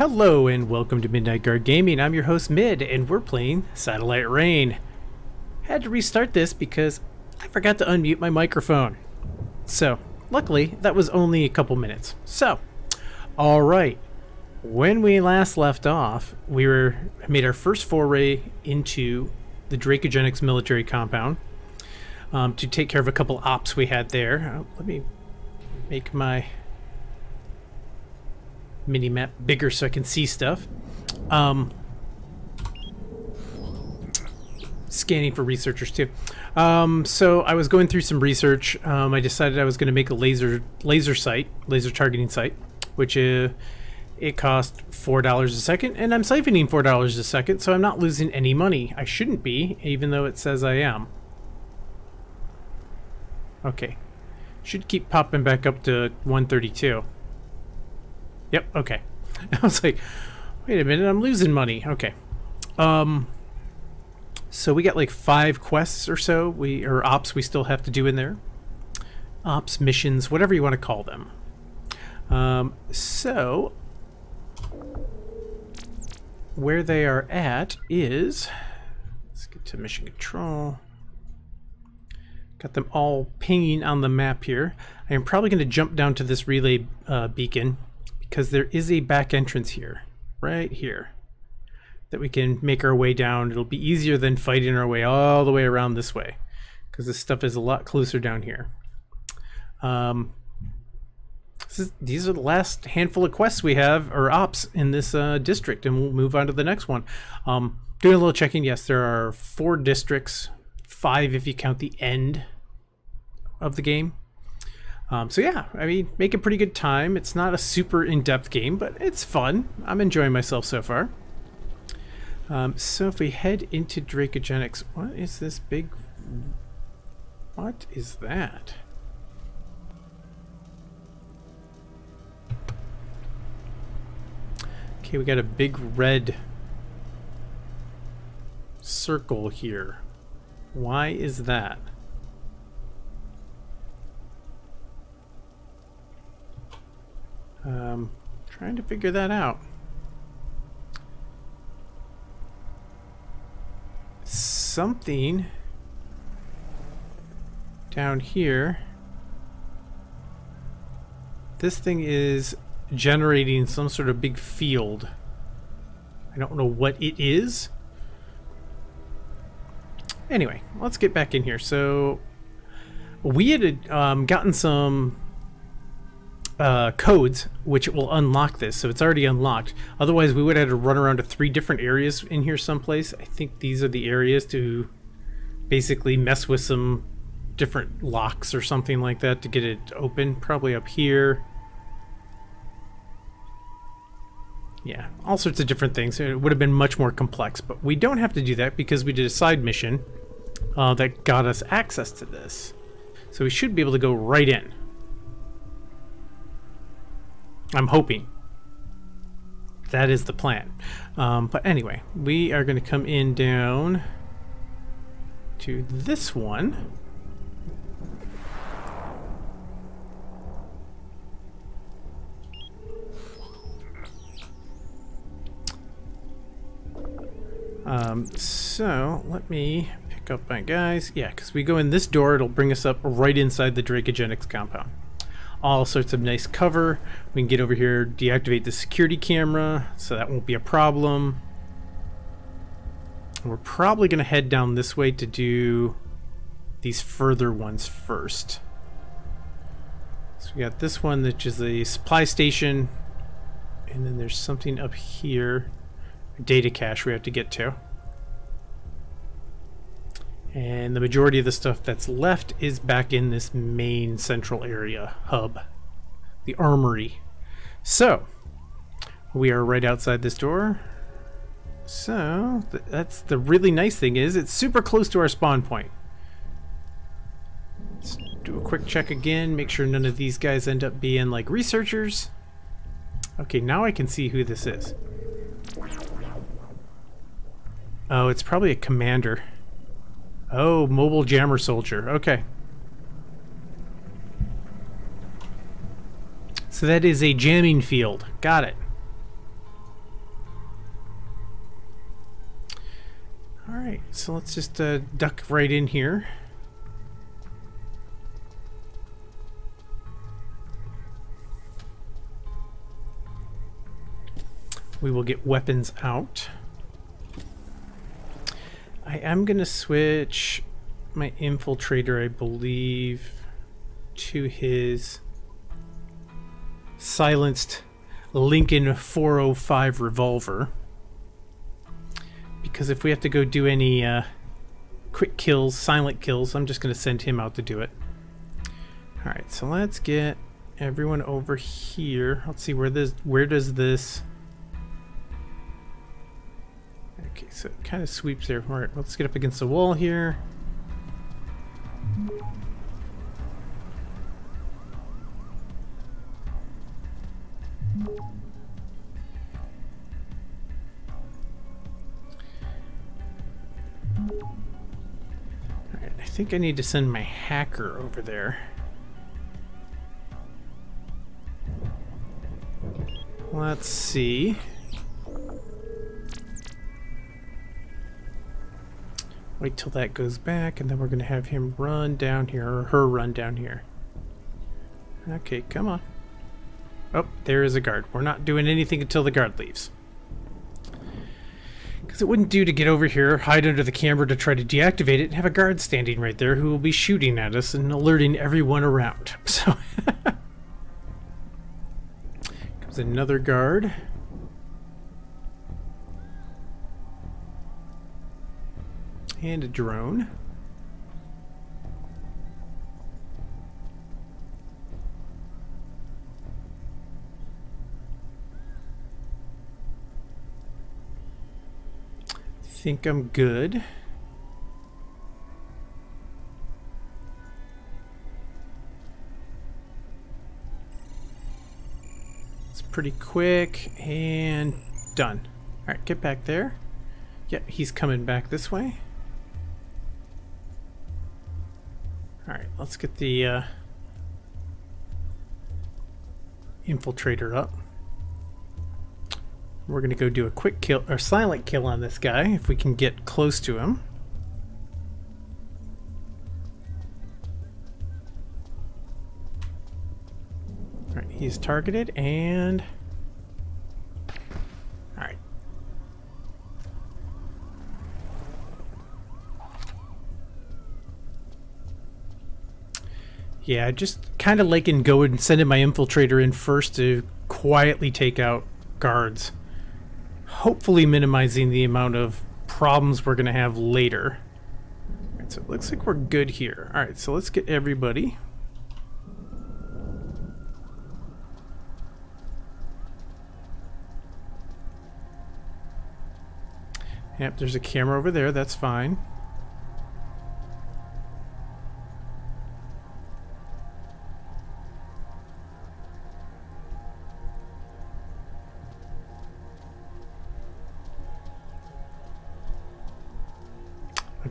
Hello and welcome to Midniteguard Gaming. I'm your host Mid and we're playing Satellite Reign. Had to restart this because I forgot to unmute my microphone. So, luckily that was only a couple minutes. So, alright. When we last left off, we were made our first foray into the Dracogenics military compound um, to take care of a couple ops we had there. Uh, let me make my mini map bigger so I can see stuff. Um, scanning for researchers too. Um, so I was going through some research. Um, I decided I was going to make a laser laser sight, laser targeting sight, which uh, it cost four dollars a second, and I'm siphoning four dollars a second, so I'm not losing any money. I shouldn't be, even though it says I am. Okay, should keep popping back up to 132. Yep, okay. I was like, wait a minute, I'm losing money. Okay. Um so we got like five quests or so we or ops we still have to do in there. Ops, missions, whatever you want to call them. Um so where they are at is let's get to mission control. Got them all pinging on the map here. I am probably going to jump down to this relay uh, beacon because there is a back entrance here, right here, that we can make our way down. It'll be easier than fighting our way all the way around this way because this stuff is a lot closer down here. Um, is, these are the last handful of quests we have, or ops, in this uh, district, and we'll move on to the next one. Um, doing a little checking, yes, there are four districts, five if you count the end of the game. Um, so yeah, I mean, make a pretty good time. It's not a super in-depth game, but it's fun. I'm enjoying myself so far. Um, so if we head into Dracogenics, what is this big... What is that? Okay, we got a big red circle here. Why is that? Um, trying to figure that out. Something down here. This thing is generating some sort of big field. I don't know what it is. Anyway, let's get back in here. So we had um, gotten some uh, codes which will unlock this. So it's already unlocked. Otherwise, we would have had to run around to three different areas in here someplace. I think these are the areas to basically mess with some different locks or something like that to get it open. Probably up here. Yeah, all sorts of different things. It would have been much more complex, but we don't have to do that because we did a side mission uh, that got us access to this. So we should be able to go right in. I'm hoping. That is the plan. Um, but anyway, we are going to come in down to this one. Um, so let me pick up my guys. Yeah, because we go in this door, it'll bring us up right inside the Dracogenics compound all sorts of nice cover. We can get over here, deactivate the security camera, so that won't be a problem. We're probably going to head down this way to do these further ones first. So we got this one, which is the supply station, and then there's something up here, data cache we have to get to. And the majority of the stuff that's left is back in this main central area hub, the armory. So, we are right outside this door. So, th that's the really nice thing is it's super close to our spawn point. Let's do a quick check again, make sure none of these guys end up being like researchers. Okay, now I can see who this is. Oh, it's probably a commander. Oh, mobile jammer soldier. Okay. So that is a jamming field. Got it. Alright, so let's just uh, duck right in here. We will get weapons out. I am going to switch my infiltrator, I believe, to his silenced Lincoln 405 revolver. Because if we have to go do any uh, quick kills, silent kills, I'm just going to send him out to do it. Alright, so let's get everyone over here. Let's see where this where does this Okay, so it kind of sweeps there. Alright, let's get up against the wall here. I think I need to send my hacker over there. Let's see. Wait till that goes back, and then we're going to have him run down here, or her run down here. Okay, come on. Oh, there is a guard. We're not doing anything until the guard leaves. Because it wouldn't do to get over here, hide under the camera to try to deactivate it, and have a guard standing right there who will be shooting at us and alerting everyone around. So... Comes another guard. And a drone. think I'm good. It's pretty quick and done. All right, get back there. Yeah, he's coming back this way. Alright, let's get the uh, infiltrator up. We're going to go do a quick kill, or silent kill on this guy, if we can get close to him. Alright, he's targeted, and... Yeah, just kind of like and go and sending my infiltrator in first to quietly take out guards. Hopefully minimizing the amount of problems we're going to have later. Alright, so it looks like we're good here. Alright, so let's get everybody. Yep, there's a camera over there, that's fine.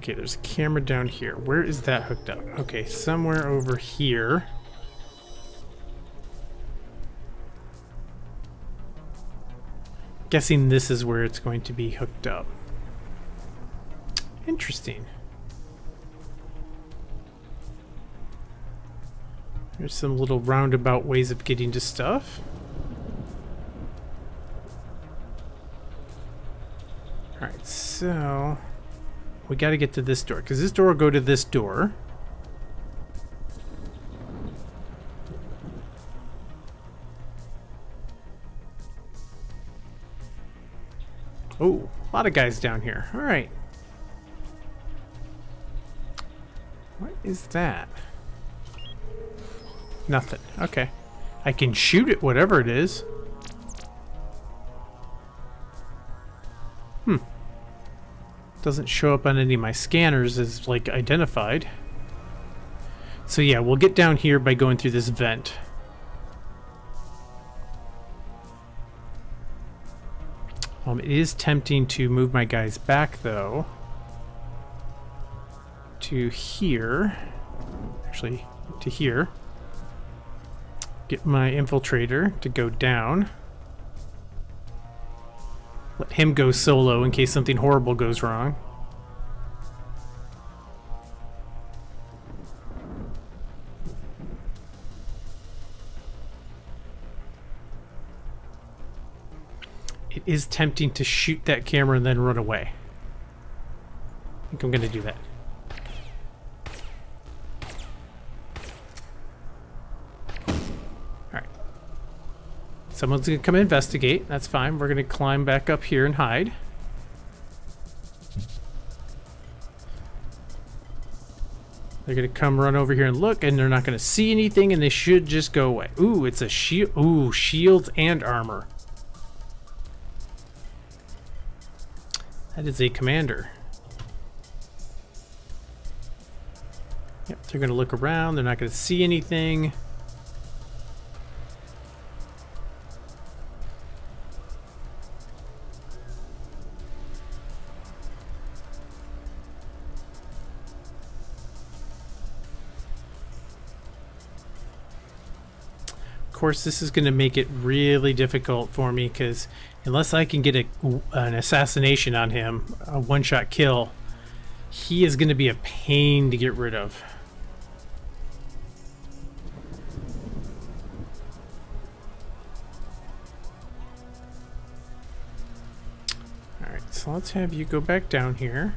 Okay, there's a camera down here. Where is that hooked up? Okay, somewhere over here. Guessing this is where it's going to be hooked up. Interesting. There's some little roundabout ways of getting to stuff. Alright, so... We got to get to this door, because this door will go to this door. Oh, a lot of guys down here. All right. What is that? Nothing. Okay. I can shoot it, whatever it is. Doesn't show up on any of my scanners as like identified. So yeah, we'll get down here by going through this vent. Um, it is tempting to move my guys back though to here. Actually, to here. Get my infiltrator to go down. Let him go solo in case something horrible goes wrong. It is tempting to shoot that camera and then run away. I think I'm going to do that. Someone's to come investigate. That's fine. We're to climb back up here and hide. They're gonna come run over here and look, and they're not gonna see anything, and they should just go away. Ooh, it's a shield. Ooh, shields and armor. That is a commander. Yep, they're gonna look around. They're not gonna see anything. Course, this is going to make it really difficult for me because unless I can get a, an assassination on him, a one-shot kill, he is going to be a pain to get rid of. Alright, so let's have you go back down here.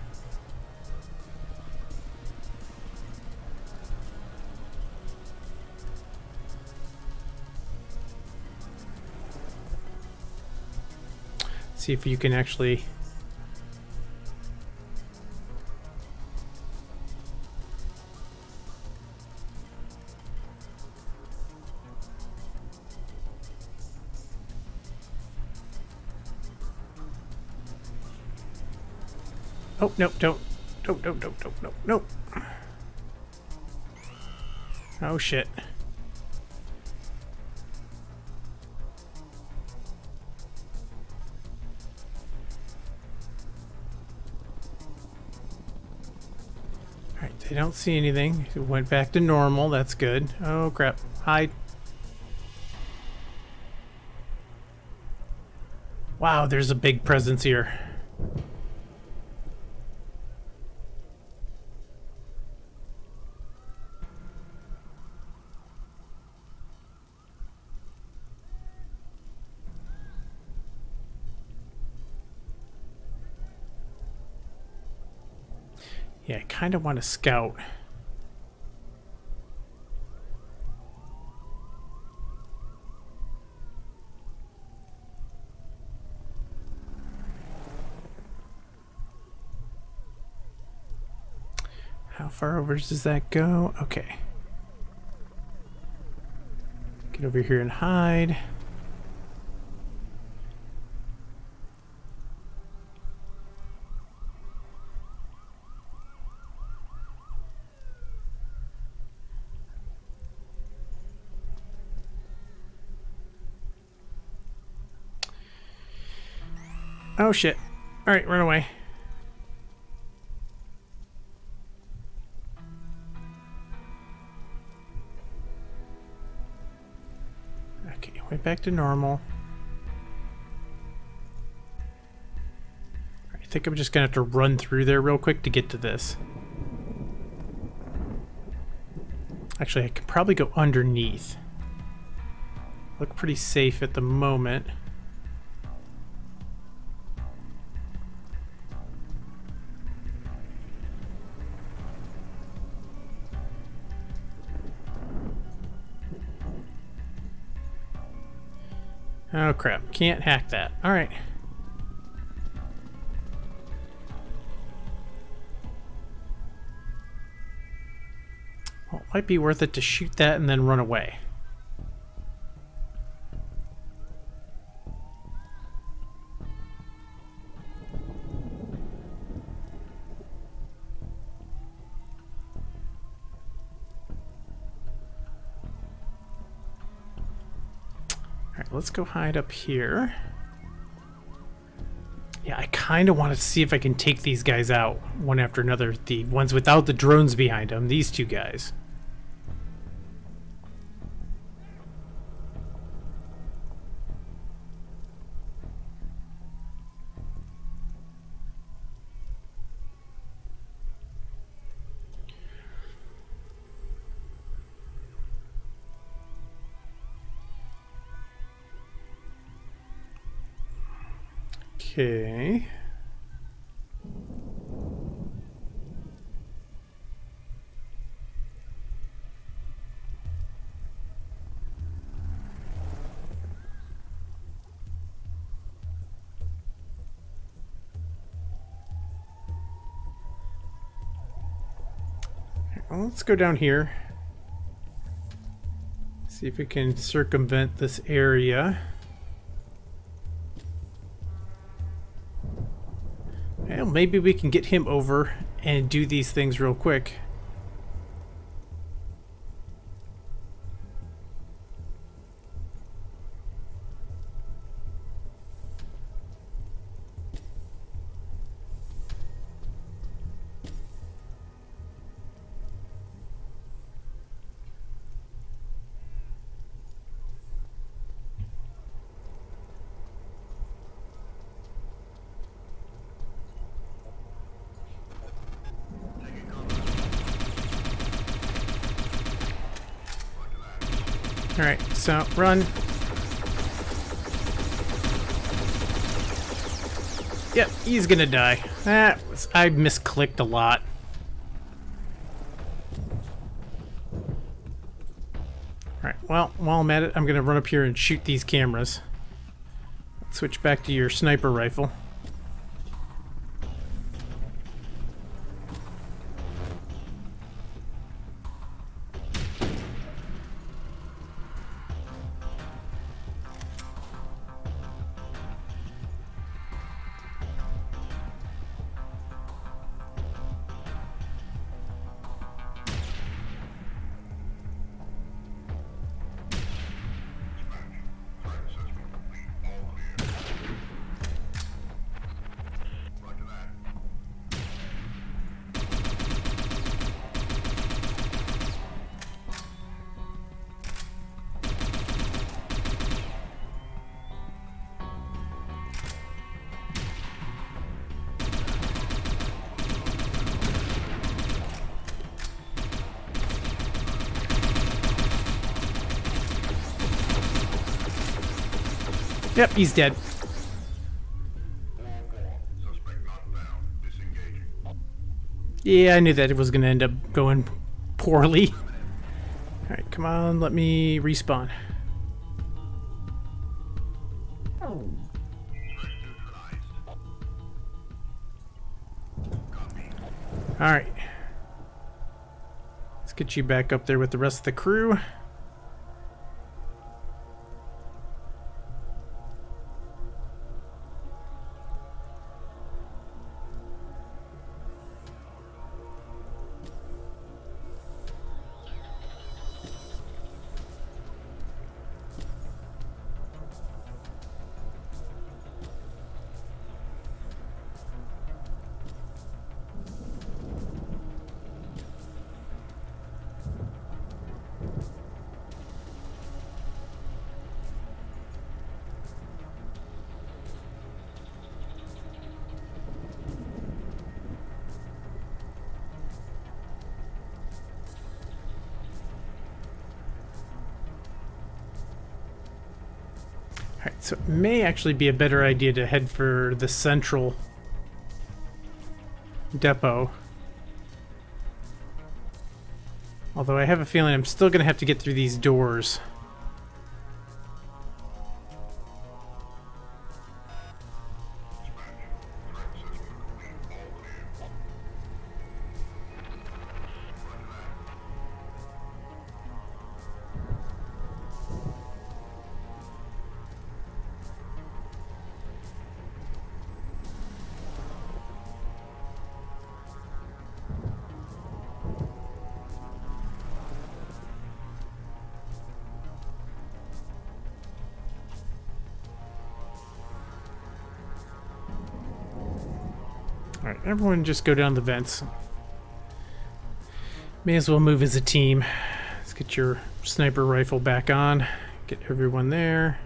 See if you can actually... Oh, no, don't. Don't, don't, don't, don't, no, no. Oh, shit. They don't see anything. It went back to normal. That's good. Oh, crap. Hide. Wow, there's a big presence here. Kind of want to scout. How far over does that go? Okay. Get over here and hide. Oh shit. Alright, run away. Okay, way back to normal. I think I'm just gonna have to run through there real quick to get to this. Actually, I can probably go underneath. Look pretty safe at the moment. Can't hack that. Alright. Well, it might be worth it to shoot that and then run away. Let's go hide up here. Yeah, I kind of want to see if I can take these guys out one after another. The ones without the drones behind them, these two guys. Okay. Well, let's go down here. See if we can circumvent this area. Maybe we can get him over and do these things real quick. So run. Yep, he's gonna die. That was, I misclicked a lot. Alright, well, while I'm at it, I'm gonna run up here and shoot these cameras. Switch back to your sniper rifle. Yep, he's dead. Yeah, I knew that it was going to end up going poorly. Alright, come on, let me respawn. Alright. Let's get you back up there with the rest of the crew. Alright, so it may actually be a better idea to head for the central depot. Although I have a feeling I'm still going to have to get through these doors. Everyone just go down the vents. May as well move as a team. Let's get your sniper rifle back on. Get everyone there.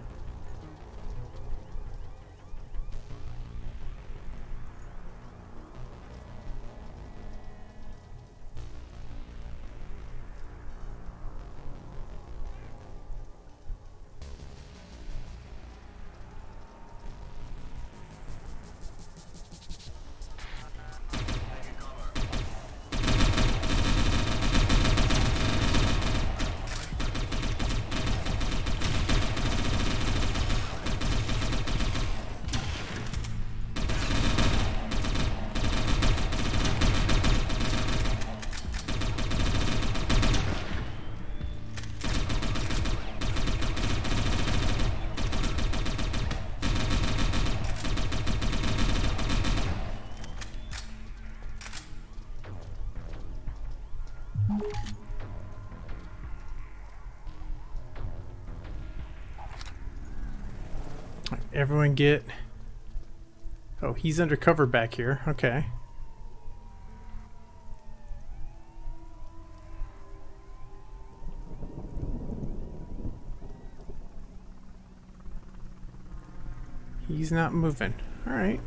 Get... Oh, he's undercover back here. Okay. He's not moving. Alright.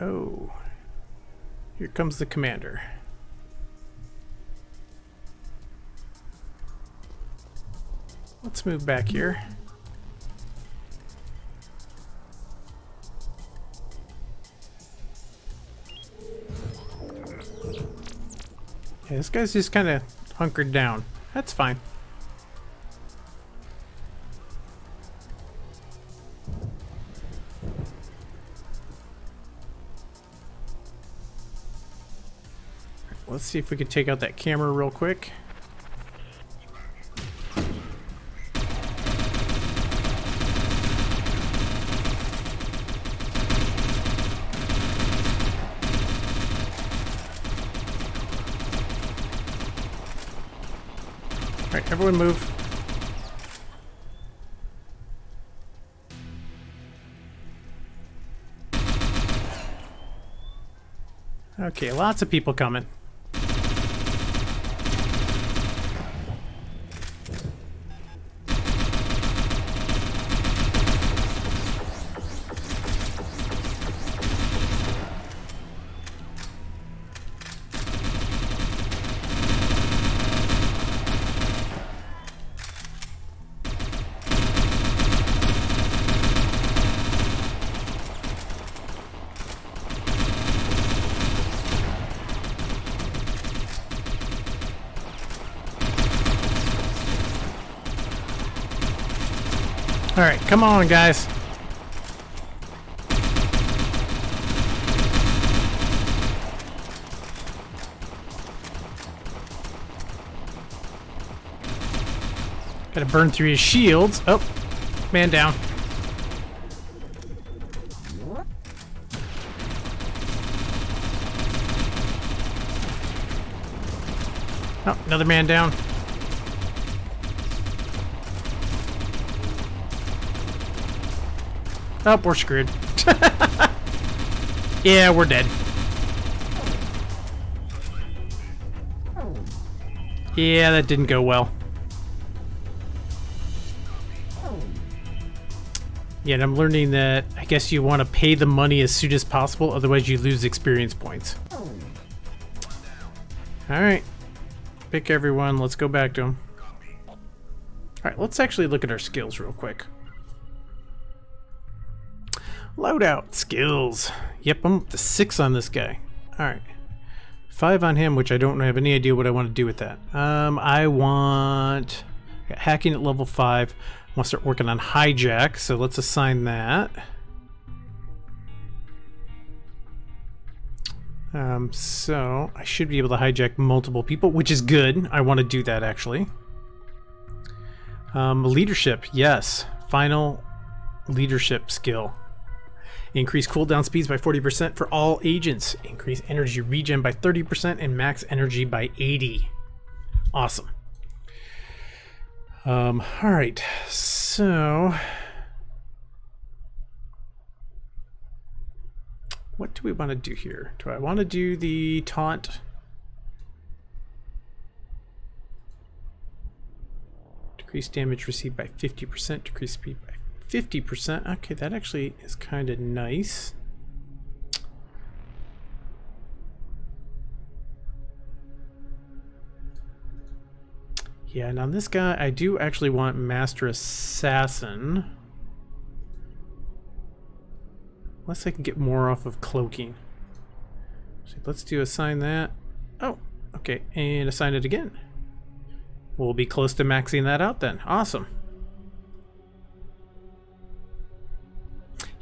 Oh. Here comes the commander. Let's move back here. Yeah, this guy's just kind of hunkered down. That's fine. See if we can take out that camera real quick. Alright, everyone move. Okay, lots of people coming. Come on, guys. Gotta burn through his shields. Oh, man down. Oh, another man down. Oh, we're screwed. yeah, we're dead. Yeah, that didn't go well. Yeah, and I'm learning that I guess you want to pay the money as soon as possible, otherwise you lose experience points. Alright. Pick everyone, let's go back to them. Alright, let's actually look at our skills real quick. Loadout skills. Yep, I'm up to six on this guy. Alright. Five on him, which I don't have any idea what I want to do with that. Um, I want hacking at level five. I want to start working on hijack, so let's assign that. Um, so I should be able to hijack multiple people, which is good. I want to do that actually. Um, leadership, yes. Final leadership skill. Increase cooldown speeds by 40% for all agents. Increase energy regen by 30% and max energy by 80. Awesome. Um, all right, so what do we want to do here? Do I want to do the taunt? Decrease damage received by 50%, decrease speed by 50%. Okay, that actually is kind of nice. Yeah, now this guy, I do actually want Master Assassin. Unless I can get more off of cloaking. So let's do assign that. Oh, okay, and assign it again. We'll be close to maxing that out then. Awesome.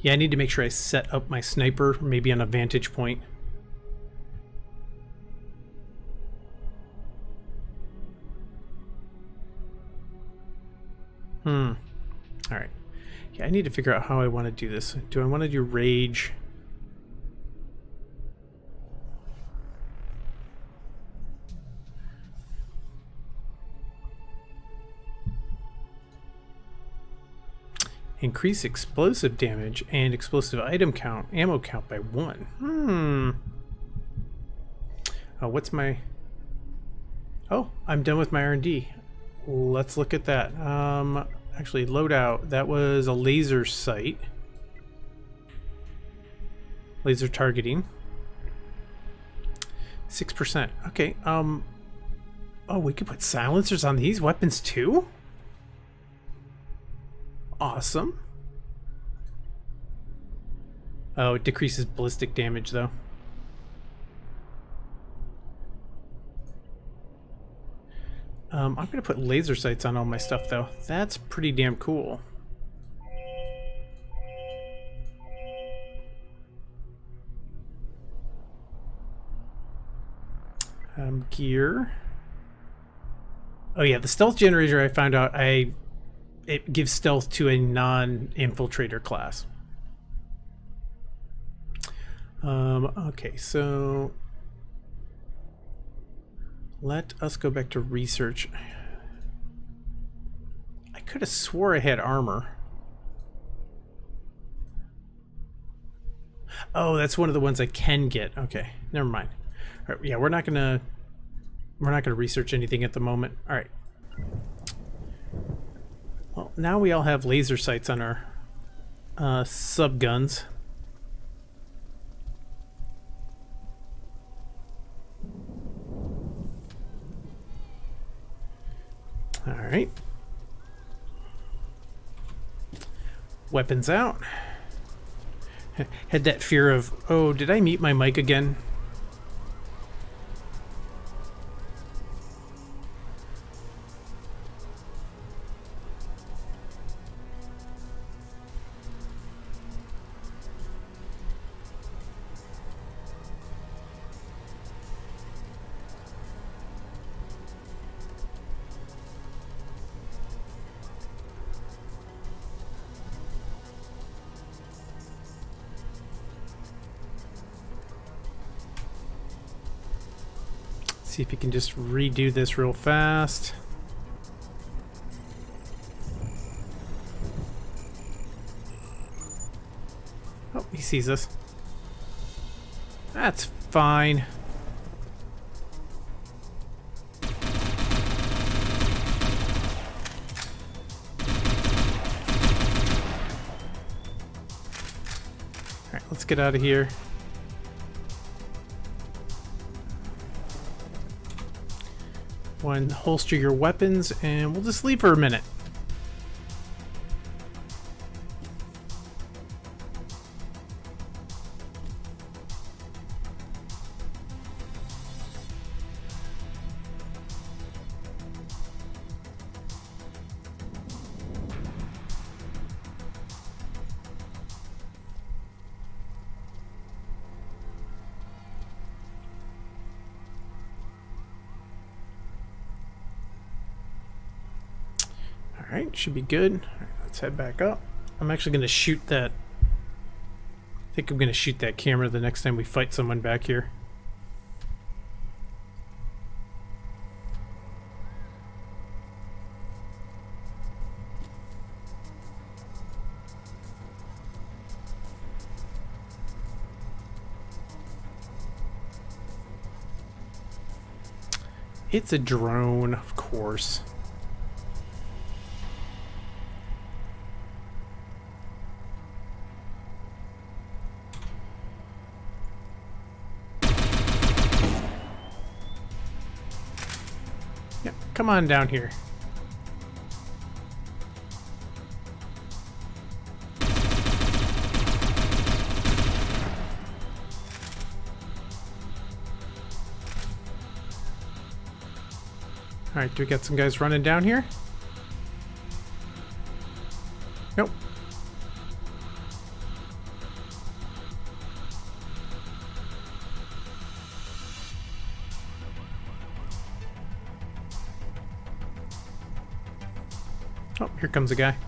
Yeah, I need to make sure I set up my sniper, maybe on a vantage point. Hmm. Alright. Yeah, I need to figure out how I want to do this. Do I want to do rage? Increase explosive damage and explosive item count, ammo count by one. Hmm. Oh, what's my... Oh, I'm done with my R&D. Let's look at that. Um, actually, loadout. That was a laser sight. Laser targeting. 6%. Okay, um... Oh, we could put silencers on these weapons too? Awesome. Oh, it decreases ballistic damage though. Um, I'm going to put laser sights on all my stuff, though. That's pretty damn cool. Um, gear. Oh yeah, the stealth generator I found out I it gives stealth to a non-infiltrator class. Um, okay, so let us go back to research. I could have swore I had armor. Oh, that's one of the ones I can get. Okay, never mind. All right, yeah, we're not gonna we're not gonna research anything at the moment. All right. Now we all have laser sights on our uh, sub guns. All right. Weapons out. Had that fear of, oh, did I meet my mic again? See if you can just redo this real fast. Oh, he sees us. That's fine. Alright, let's get out of here. One, holster your weapons, and we'll just leave for a minute. Should be good. Right, let's head back up. I'm actually going to shoot that... I think I'm going to shoot that camera the next time we fight someone back here. It's a drone, of course. Come on down here. Alright, do we get some guys running down here? Oh, a guy.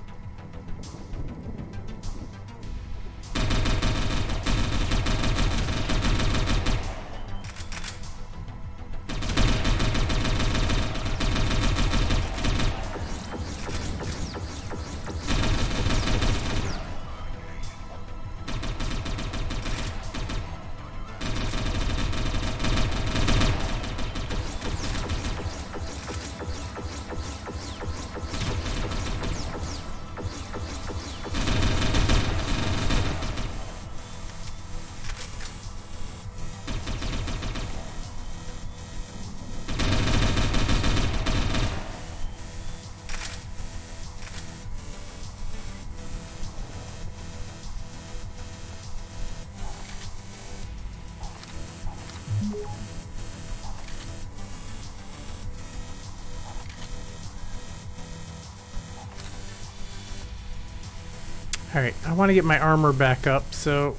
Alright, I want to get my armor back up, so...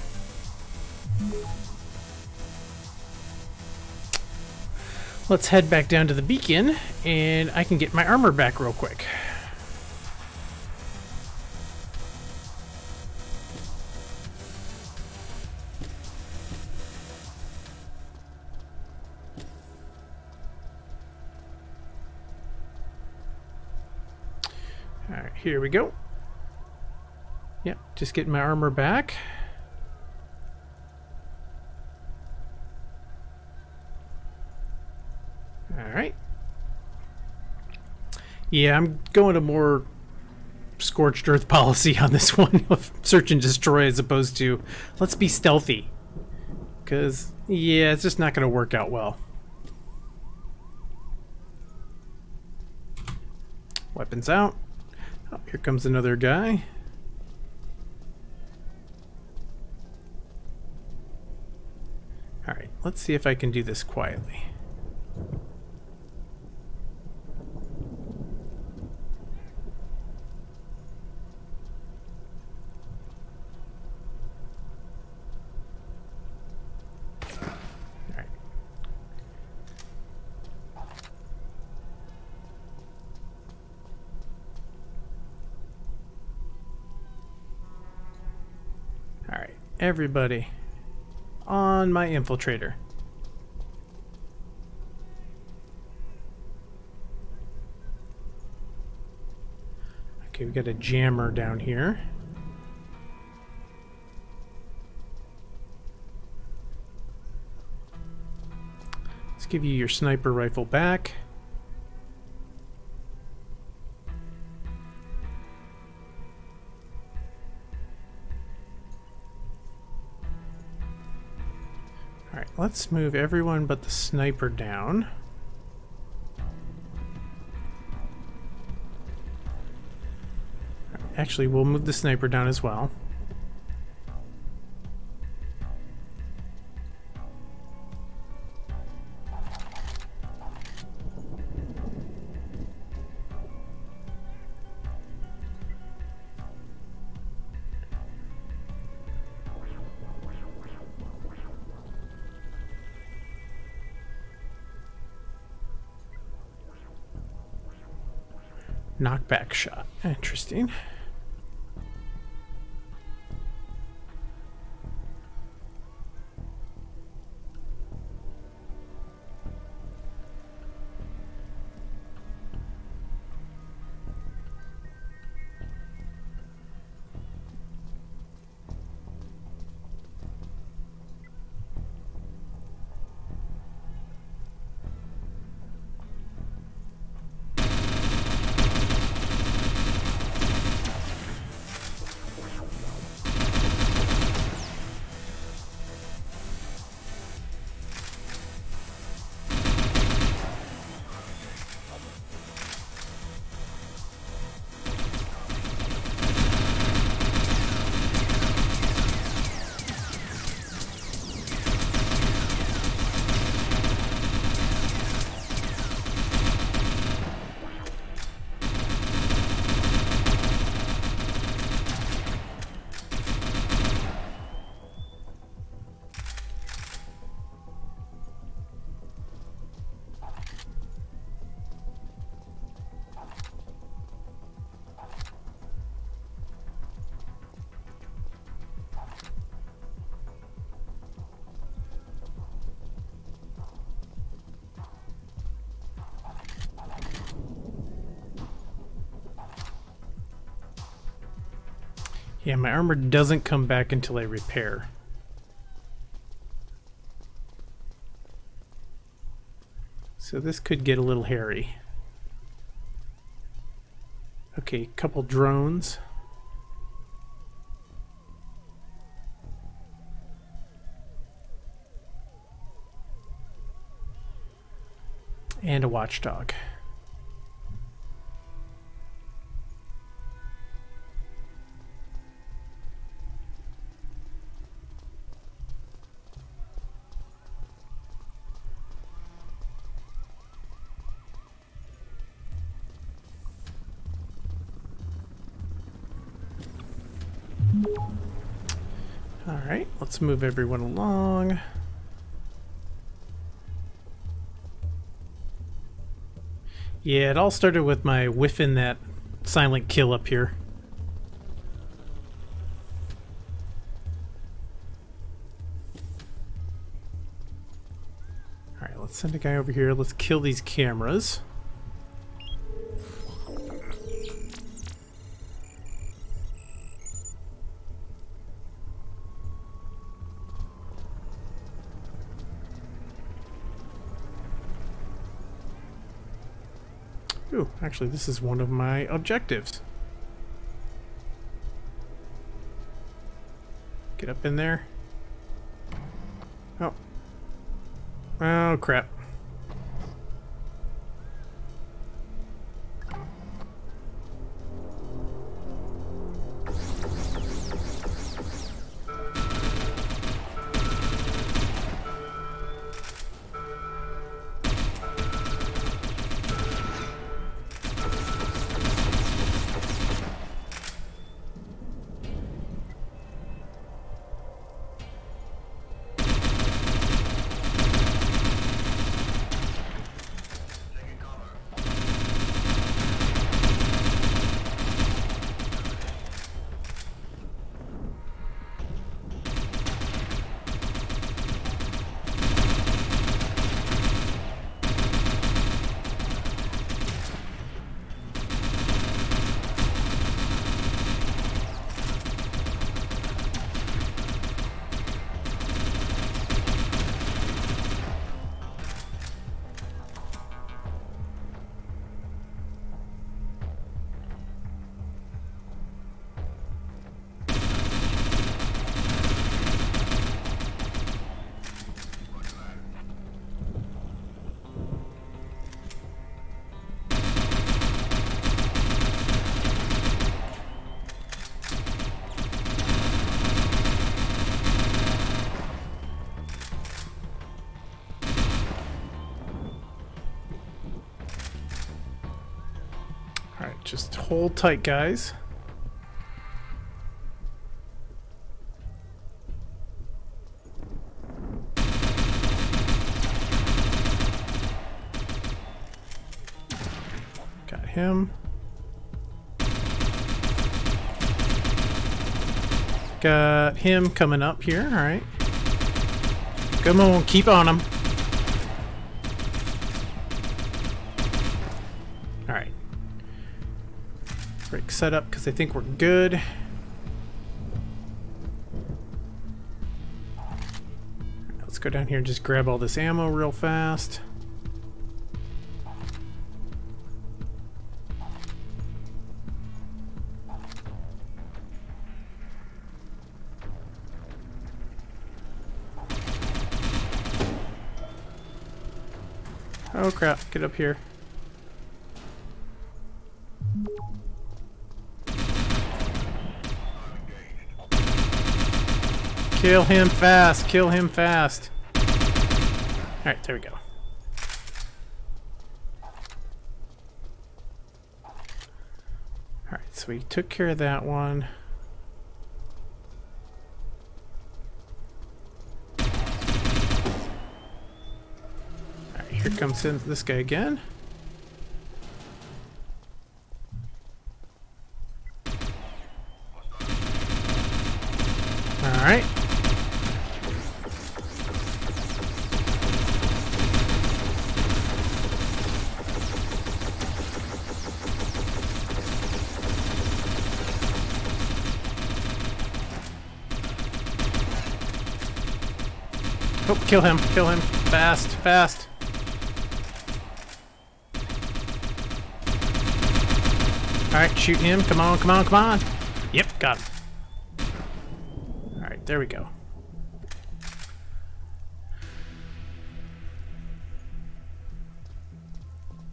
Let's head back down to the beacon, and I can get my armor back real quick. Alright, here we go. Just getting my armor back. Alright. Yeah, I'm going to more scorched earth policy on this one of search and destroy as opposed to let's be stealthy. Because, yeah, it's just not going to work out well. Weapons out. Oh, here comes another guy. Let's see if I can do this quietly. Alright. Alright, everybody on my infiltrator. Okay, we got a jammer down here. Let's give you your sniper rifle back. Let's move everyone but the sniper down. Actually, we'll move the sniper down as well. Knockback shot. Interesting. Yeah, my armor doesn't come back until I repair. So this could get a little hairy. Okay, couple drones. And a watchdog. Let's move everyone along. Yeah, it all started with my whiffing that silent kill up here. Alright, let's send a guy over here. Let's kill these cameras. Actually, this is one of my objectives. Get up in there. Oh. Oh, crap. Hold tight, guys. Got him. Got him coming up here, alright. Come on, keep on him. Break setup because I think we're good. Let's go down here and just grab all this ammo real fast. Oh crap, get up here. Kill him fast, kill him fast. Alright, there we go. Alright, so we took care of that one. Alright, here comes in this guy again. Alright. Oh, kill him, kill him. Fast, fast. Alright, shoot him. Come on, come on, come on. Yep, got him. Alright, there we go.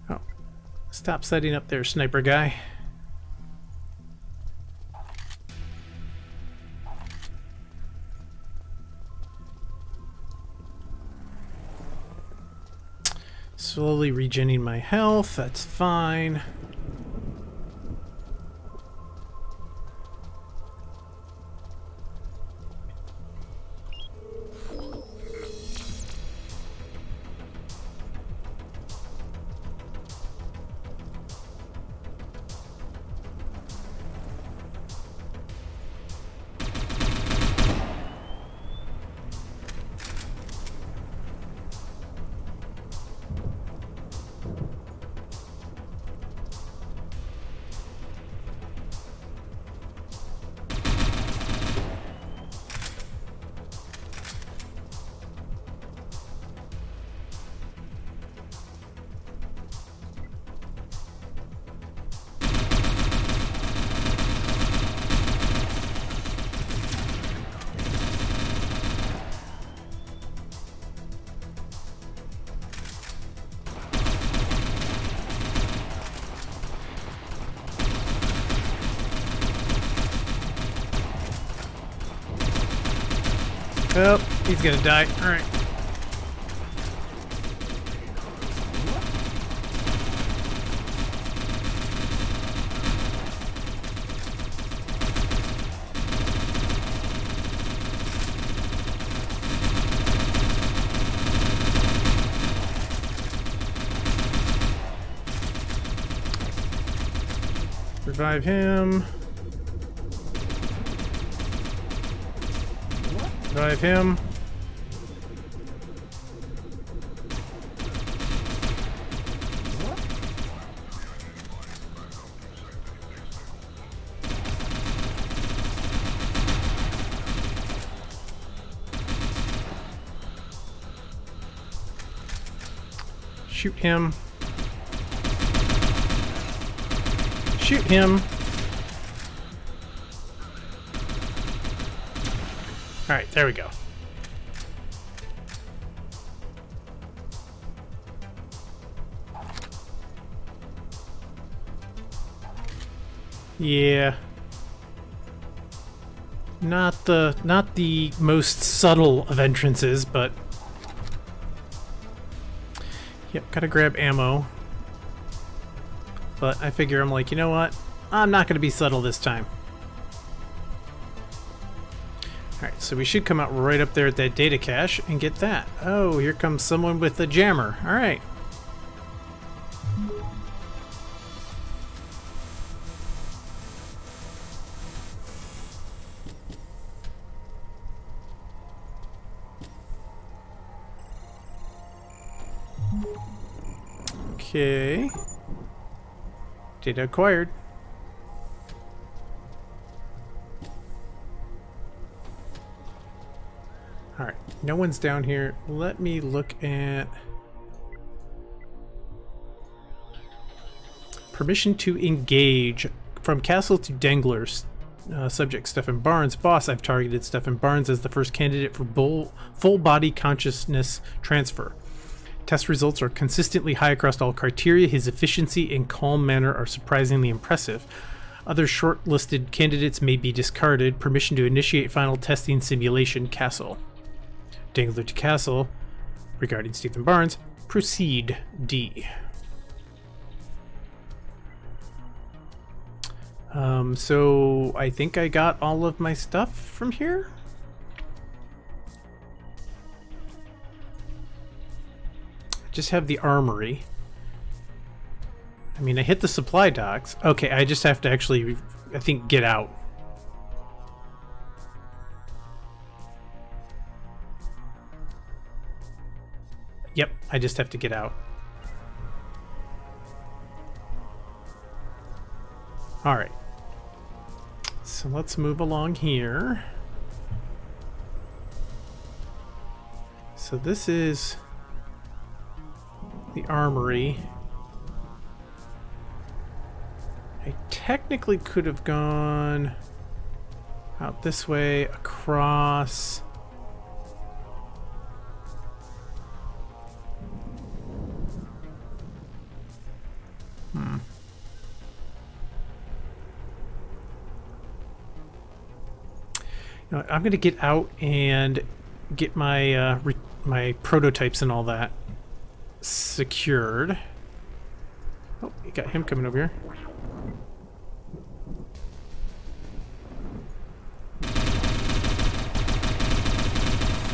Oh. Stop setting up there, sniper guy. Slowly regenerating my health, that's fine. He's gonna die. Alright. Revive him. Revive him. Shoot him. Shoot him. Alright, there we go. Yeah. Not the not the most subtle of entrances, but Yep, gotta grab ammo. But I figure I'm like, you know what? I'm not gonna be subtle this time. Alright, so we should come out right up there at that data cache and get that. Oh, here comes someone with a jammer. Alright. Okay. Data acquired. Alright, no one's down here. Let me look at... Permission to engage. From Castle to Dengler. Uh, subject Stefan Barnes. Boss, I've targeted Stefan Barnes as the first candidate for full body consciousness transfer. Test results are consistently high across all criteria. His efficiency and calm manner are surprisingly impressive. Other shortlisted candidates may be discarded. Permission to initiate final testing simulation Castle. Dangler to Castle. Regarding Stephen Barnes, proceed D. Um, so I think I got all of my stuff from here. Just have the armory. I mean, I hit the supply docks. Okay, I just have to actually, I think, get out. Yep, I just have to get out. Alright. So let's move along here. So this is the armory. I technically could have gone out this way, across. Hmm. You know, I'm going to get out and get my uh, my prototypes and all that secured. Oh, you got him coming over here.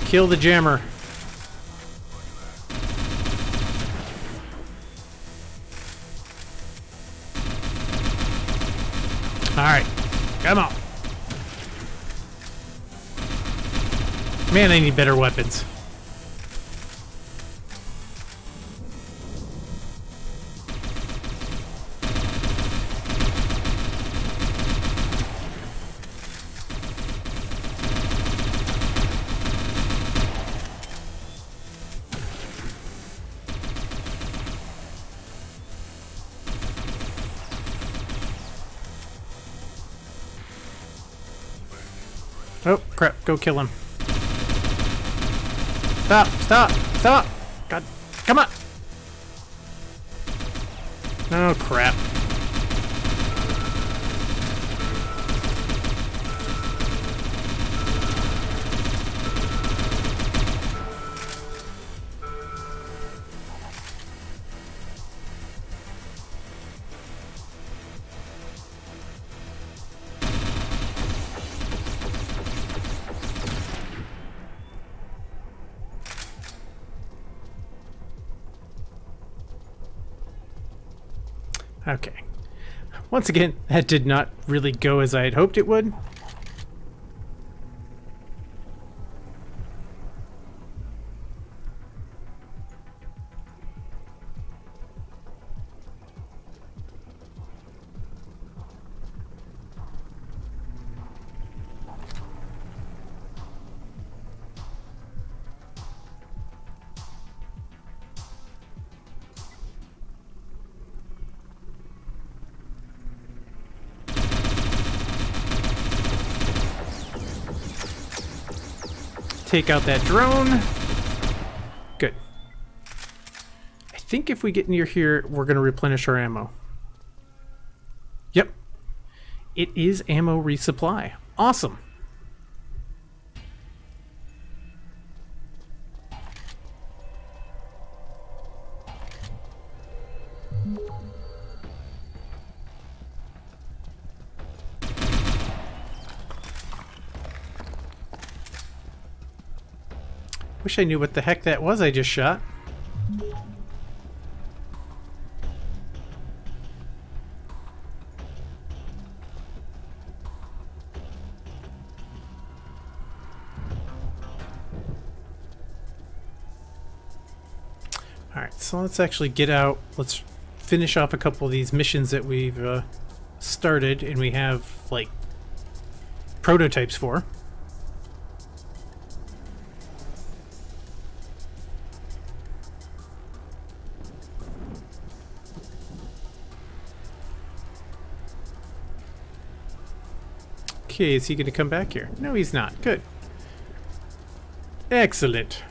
Kill the jammer. Alright. Come on. Man, I need better weapons. Go kill him. Stop! Stop! Stop! God. Come on! Oh, crap. Okay. Once again, that did not really go as I had hoped it would. Take out that drone. Good. I think if we get near here, we're going to replenish our ammo. Yep. It is ammo resupply. Awesome. Wish I knew what the heck that was I just shot. Alright, so let's actually get out. Let's finish off a couple of these missions that we've uh, started and we have, like, prototypes for. Okay, is he going to come back here? No, he's not. Good. Excellent.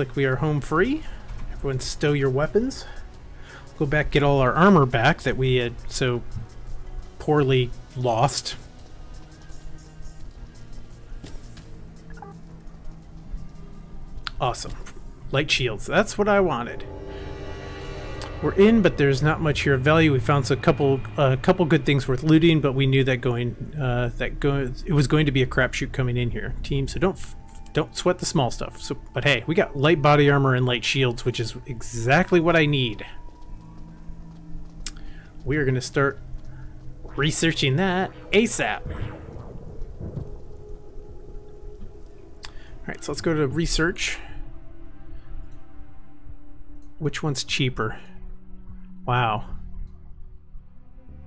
Like we are home free. Everyone stow your weapons. Go back get all our armor back that we had so poorly lost. Awesome. Light shields. That's what I wanted. We're in, but there's not much here of value. We found a couple, a uh, couple good things worth looting, but we knew that going, uh, that go, it was going to be a crapshoot coming in here, team. So don't, don't sweat the small stuff. So, but hey, we got light body armor and light shields, which is exactly what I need. We are going to start researching that ASAP. All right, so let's go to research. Which one's cheaper? Wow.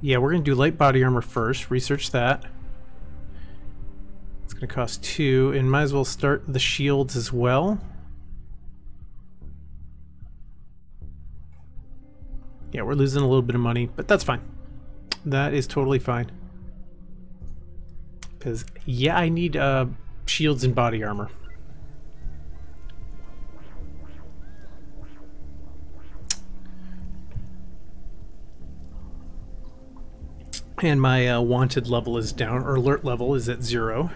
Yeah, we're going to do light body armor first. Research that. Going to cost two, and might as well start the shields as well. Yeah, we're losing a little bit of money, but that's fine. That is totally fine. Because, yeah, I need uh, shields and body armor. And my uh, wanted level is down, or alert level is at zero.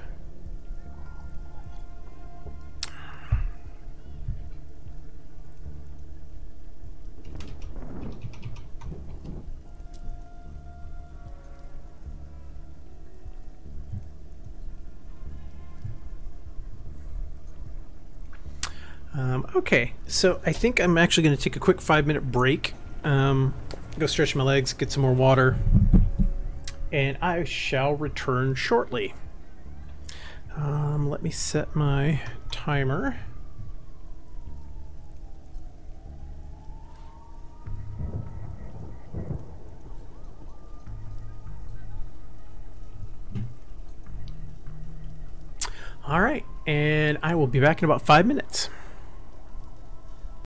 Okay, so I think I'm actually going to take a quick five minute break. Um, go stretch my legs, get some more water, and I shall return shortly. Um, let me set my timer. All right, and I will be back in about five minutes.